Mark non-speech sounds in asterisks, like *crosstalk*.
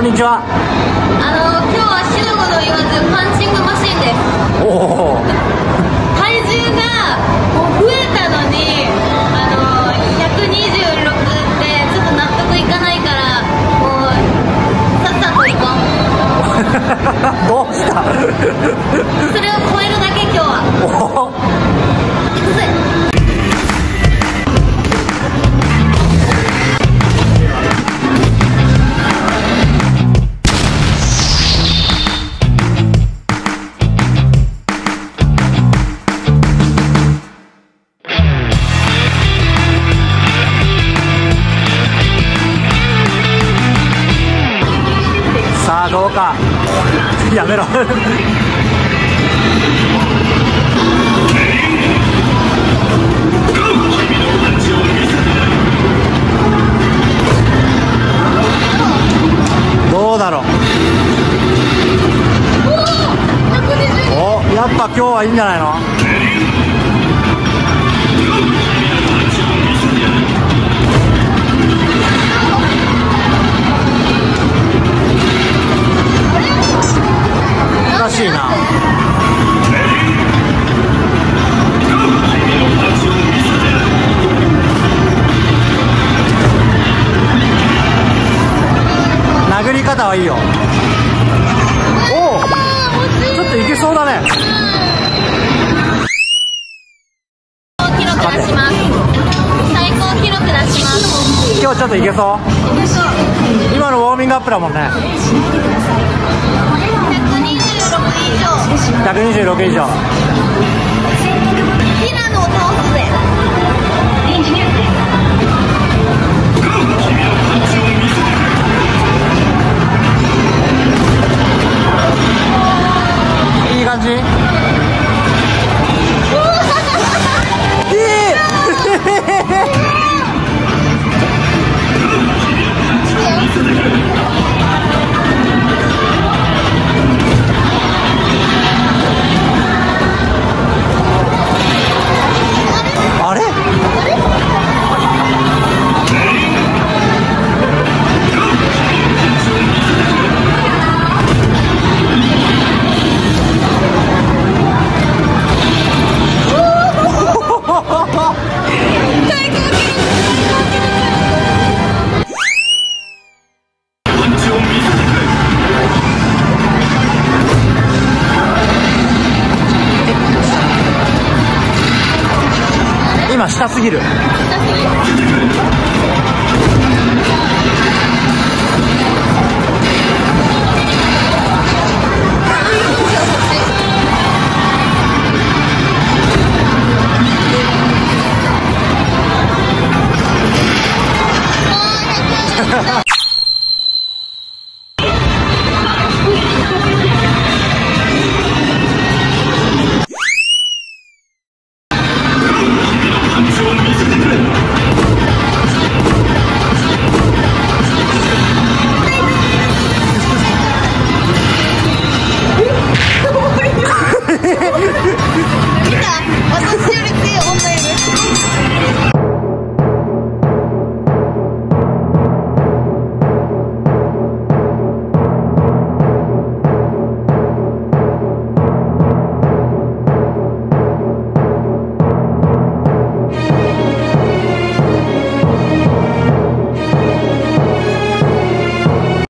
こんにちは。あの今日は死ぬこと言わずパンチングマシンです。おお体重がもう増えたのにあの126ってちょっと納得いかないからもうさっさと行こう。*laughs* どうした？それを超えるだけ今日は。お *laughs* 行さあどうか。*laughs* やめろ。どうだろう。おやっぱ今日はいいんじゃないの？殴り方はいいよ。おおちょっといけそうだね。記録出します最高記録出します。今日ちょっといけそう？今のウォーミングアップだもんね。126以上。126以上今下すぎる。